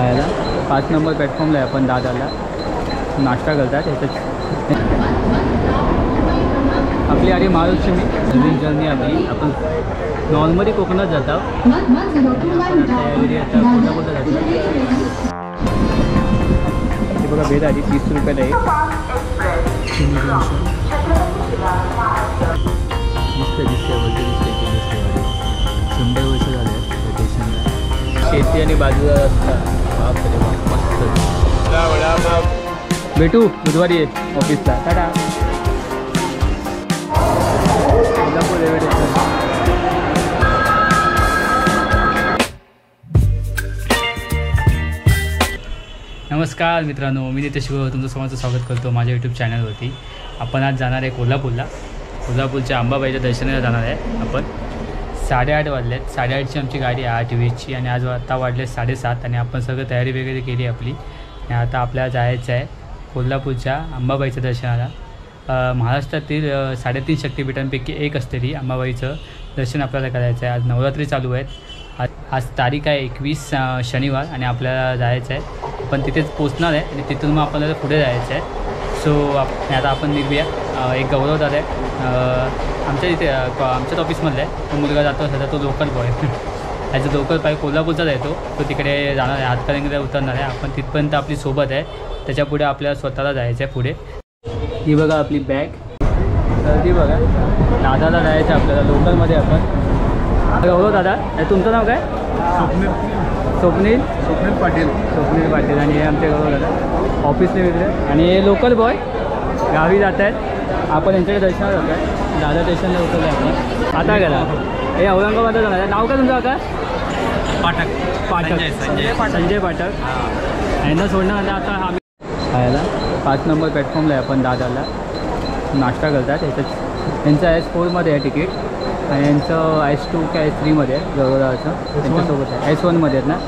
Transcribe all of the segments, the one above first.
खायला. पाच नंबर प्लॅटफॉर्मला आहे आपण दादाला. नाश्ता करतात ह्याच्यात आपली आली महालक्ष्मी नवीन जर्नी आपली आपण नॉर्मली कोकणात जातो. हे बघा भेट आली तीस रुपयाला एक. दिसते दिसते वरती दिसते की दिसते शंभर वर्ष झाले स्टेशनला शेती आणि बाजूला रस्ता. भेटू बुधवारी आहे ऑफिसला टाटा. कोल्हापूर रेल्वे स्टेशन नमस्कार मित्रांनो मी नितेश शिव तुमचं सर्वांचं स्वागत करतो माझ्या यूट्यूब चॅनलवरती आपण आज जाणार आहे कोल्हापूरला. कोल्हापूरच्या अंबाबाईच्या दर्शनाला जाणार आहे आपण. साडेआठ वाजले आहेत साडेआठची आमची गाडी आहे आठ वीसची आणि आज आता वाढले साडेसात आणि आपण सगळं तयारी वगैरे केली आपली. आणि आता आपल्याला जायचं आहे कोल्हापूरच्या अंबाबाईच्या दर्शनाला. महाराष्ट्रातील साडेतीन शक्तिपीठांपैकी एक असते ती अंबाबाईचं. दर्शन आपल्याला करायचं आहे. आज नवरात्री चालू आहेत. आज आज तारीख आहे एकवीस शनिवार आणि आपल्याला जायचं आहे. पण तिथेच पोचणार आहे आणि तिथून मग आपल्याला पुढे जायचं आहे. सो आप आता आपण निघूया. एक गौरव दादा आहे. आमच्या इथे आमच्याच ऑफिसमधला आहे. तो मुलगा जातो सध्या तो local boy as a local पाय कोल्हापूरचाच आहे तो. तो तिकडे जाणार आहे. हातकणंगले उतरणार आहे. आपण तिथपर्यंत आपली सोबत आहे. त्याच्या पुढे आपल्याला स्वतःला जायचं आहे पुढे. ही बघा आपली बॅग तर ती बघा दादाला जायचं आहे आपल्याला. लोकलमध्ये आपण. गौरव दादा हे तुमचं नाव काय? स्वप्नील. स्वप्नील? स्वप्नील पाटील. स्वप्नील पाटील. आणि हे आमचे गौरव दादा. ऑफिसने वगैरे आणि हे लोकल बॉय गावी जात आहेत आपण यांच्याकडे दर्शनाला जातो आहे दादा स्टेशनला उतरलं आहे आपण. आता गेला. हे औरंगाबादला जाणार आहे नाव काय तुमचं का पाठक. पाठक. संजय संजय. पाठक. यांना सोडण्यानंतर आता आम्ही खायला पाच नंबर प्लॅटफॉर्मला आहे आपण दादाला. नाश्ता करतात. याच्यात यांचं एस फोरमध्ये आहे तिकीट आणि यांचं एस टू का एस थ्रीमध्ये आहे. गौरवदाचं त्यांच्यासोबत आहे. एस वनमध्ये आहेत ना.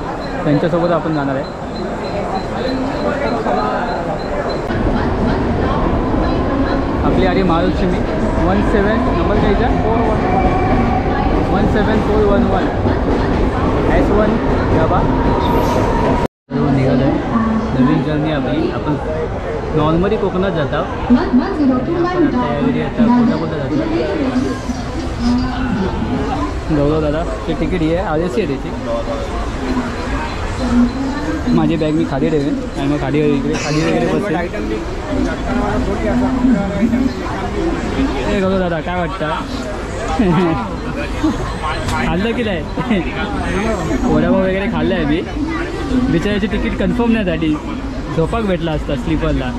त्यांच्यासोबत आपण जाणार आहे. आपली आधी महालक्ष्मी वन सेवन, नंबर घ्यायचा one seven four one one. S one डबा निघालं आहे नवीन जर्नी आपली. आपण नॉर्मली कोकणात जातो गौरव दादा ते तिकीट आहे. आर एस आहे त्याची माझी बॅग मी खाली ठेवेन. आणि मग खाली इकडे खाली वगैरे बसेल ए गौरव दादा काय वाटतं? खाल्लं की नाही? वडापाव वगैरे खाल्लं आहे मी. बिचाराची तिकीट कन्फर्म नाही झाली. झोपाक भेटला असता स्लीपरला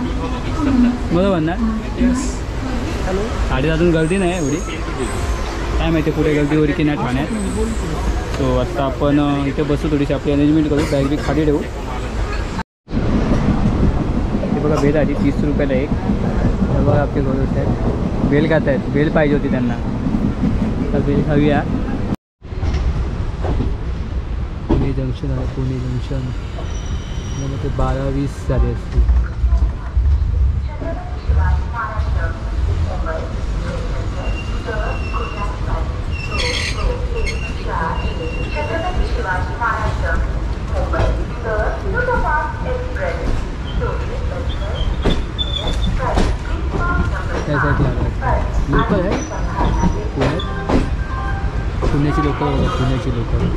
बरोबर ना? अजून गर्दी नाही एवढी. काय माहिती कुठे गर्दी होईल की नाही ठाण्यात. सो आत्ता आपण इथे बसू थोडीशी आपली अरेंजमेंट करू. बॅग बी खाली ठेवू. ते बघा बेल आली तीस रुपयाला एक. बघा आपले घर आहेत बेल खात आहेत बेल पाहिजे होती त्यांना. तर बेल खाऊया. पुणे जंक्शन आहे पुणे जंक्शन. मग ते बारा वीस झाले असतील त्यासाठी आलं लोकल आहे पुण्यात पुण्याची लोकल बघा पुण्याची लोकल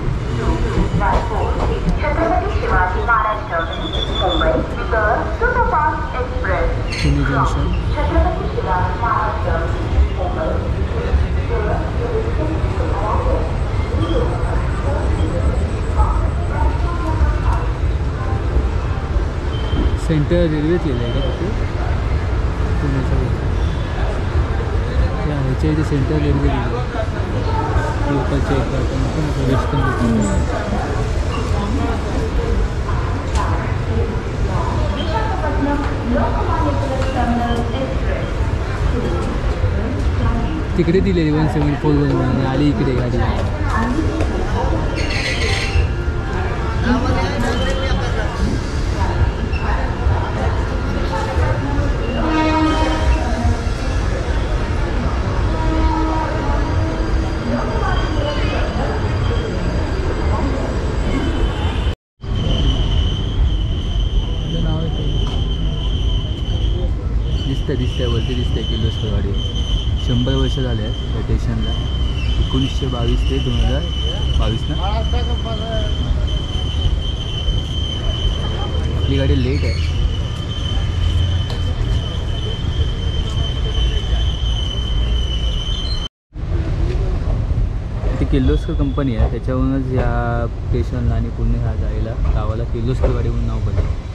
पुणे जंक्शन सेंट्रल रेल्वेच लिहिलं आहे का तिथे पुण्याच्या वरती. त्या ह्याच्या इथे सेंट्रल रेल्वे लिहिलं आहे लोकलच्या इथं आपण आपण असं वेस्टर्न लोकल तिकडे दिलेली one seven four one one आली इकडे गाडी. दिसतंय दिसतंय वरती दिसतंय किर्लोस्कर गाडी शंभर वर्ष झाले आहेत या स्टेशनला एकोणीसशे बावीस ते दोन हजार बावीस ना? आपली गाडी लेट आहे. ती किर्लोस्कर कंपनी आहे. त्याच्यावरूनच या स्टेशनला आणि पुणे ह्या जायला गावाला किर्लोस्कर गाडी म्हणून नाव पडलं.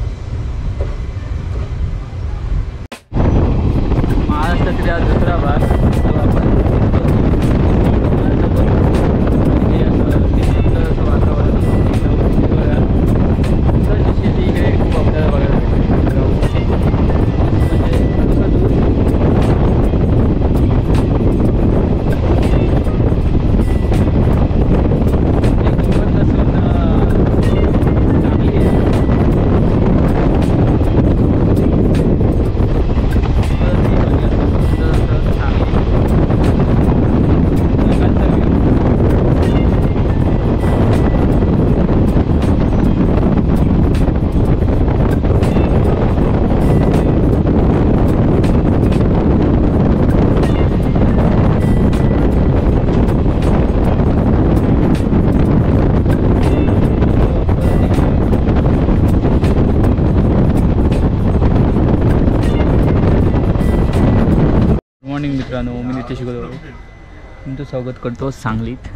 स्वागत करतो सांगलीत.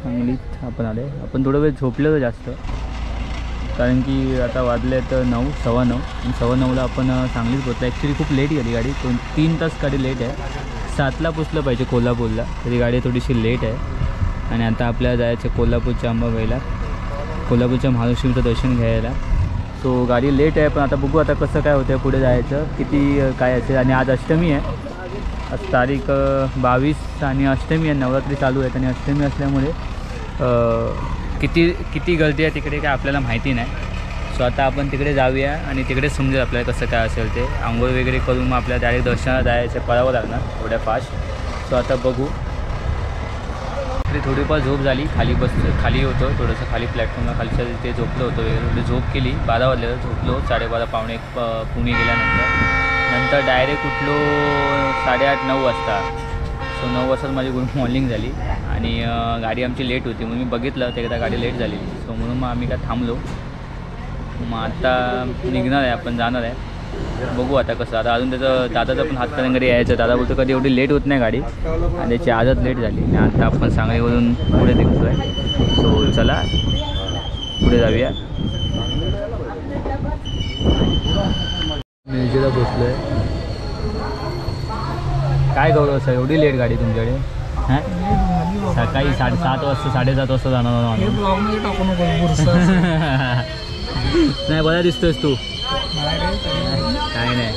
सांगलीत आपण आले आपण थोडं वेळ झोपलेलो जास्त. कारण की आता वाजले तर नऊ सव्वा नऊ. आणि सव्वा नऊला आपण सांगलीत पोचलो ॲक्च्युली खूप लेट गेली गाडी. दोन तीन तास गाडी लेट आहे. सातला पोचलं पाहिजे कोल्हापूरला. तरी गाडी थोडीशी लेट आहे. आणि आता आपल्याला जायचं कोल्हापूरच्या अंबाबाईला. कोल्हापूरच्या महालक्ष्मीचं दर्शन घ्यायला. सो गाडी लेट आहे पण आता बघू आता कसं काय होतं पुढे जायचं. किती काय असेल. आणि आज अष्टमी आहे. आज तारीख बावीस आणि अष्टमी आहे. नवरात्री चालू आहेत आणि अष्टमी असल्यामुळे किती किती गर्दी आहे तिकडे काय आपल्याला माहिती नाही. सो आता आपण तिकडे जाऊया आणि तिकडे समजेल आपल्याला कसं काय असेल ते. आंघोळ वगैरे करून मग आपल्याला डायरेक्ट दर्शनाला जायचं पळावं लागणार एवढ्या फास्ट सो आता बघू. तरी थोडीफार झोप झाली. खाली बस खाली होतो. थोडंसं खाली प्लॅटफॉर्मला खालच्या ते झोपलं होतं वगैरे. थोडी झोप केली. बारा वाजल्यावर झोपलो. साडेबारा पावणे एक पुणे गेल्यानंतर. नंतर डायरेक्ट उठलो साडेआठ नऊ वाजता. सो नऊ वाजता माझी गुड मॉर्निंग झाली. आणि गाडी आमची लेट होती. म्हणून मी बघितलं ते एकदा गाडी लेट झाली. सो म्हणून मग आम्ही काय थांबलो. मग आता निघणार आहे आपण जाणार आहे. बघू आता कसं. आता अजून त्याचं दादाचं पण हातकरंगडी यायचं. दादा बोलतो कधी एवढी लेट होत नाही गाडी. आणि त्याची आजच लेट झाली. आणि आता आपण सांगलीवरून पुढे निघतो आहे सो चला. पुढे जाऊया. मिरजेला आहे काय गौरव सर एवढी लेट गाडी तुमच्याकडे? हां? सकाळी साडेसात वाजता साडेसात वाजता जाणार आम्ही. नाही बरा दिसतोयस तू. काय नाही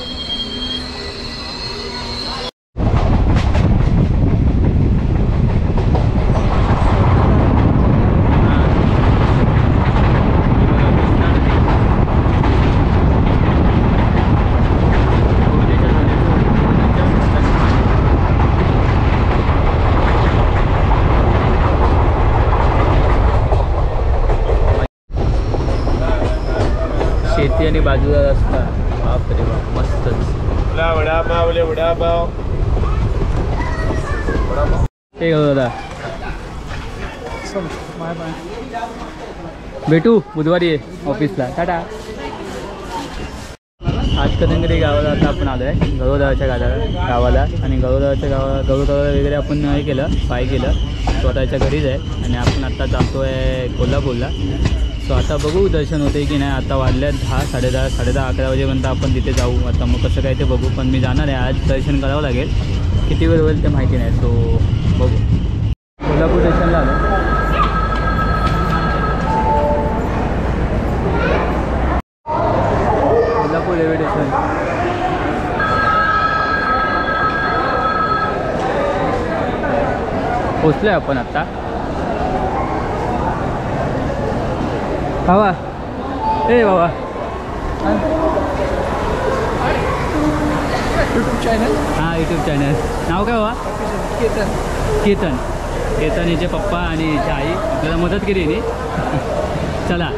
शेती आणि बाजूला रस्ता बापरे बाप मस्तच वडापाव वडापाव ते घेऊ दादा भेटू बुधवारी आहे ऑफिसला टाटा. आज कदंगरी गावाला आता आपण आलो आहे गौरवदाच्या गावाला. गावाला आणि गौरवदाच्या गावा गौरवदाला वगैरे आपण हे केलं पाय केलं. स्वतःच्या घरीच आहे. आणि आपण आत्ता जातो आहे कोल्हापूरला. सो आता बघू दर्शन होते की नाही. आता वाजल्यात दहा साडेदहा साडेदहा अकरा वाजेपर्यंत आपण तिथे जाऊ. आता मग कसं काय ते बघू. पण मी जाणार आहे आज. दर्शन करावं लागेल. किती वेळ होईल ते माहिती नाही सो बघू. कोल्हापूर स्टेशनला आलो. कोल्हापूर रेल्वे स्टेशन पोचलो आहे आपण आत्ता हवा ए बाबा युट्यूब चॅनल हां यूट्यूब चॅनल नाव काय बाबा केतन. केतन. केतन हिचे पप्पा आणि हिची आई. आपल्याला मदत केली नी. चला.